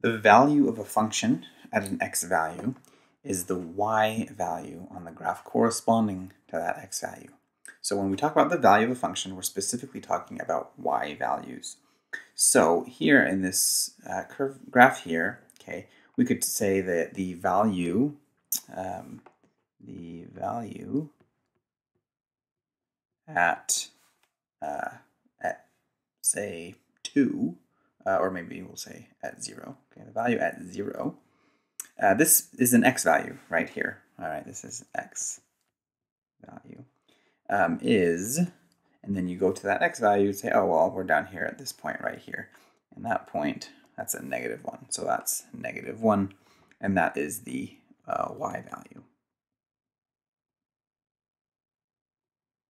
The value of a function at an x value is the y value on the graph corresponding to that x value. So when we talk about the value of a function, we're specifically talking about y values. So here in this uh, curve graph here, okay, we could say that the value, um, the value at, uh, at say 2, uh, or maybe we'll say at 0, okay, the value at 0, uh, this is an x value right here. All right, this is x value um, is, and then you go to that x value and say, oh, well, we're down here at this point right here. And that point, that's a negative 1. So that's negative 1, and that is the uh, y value.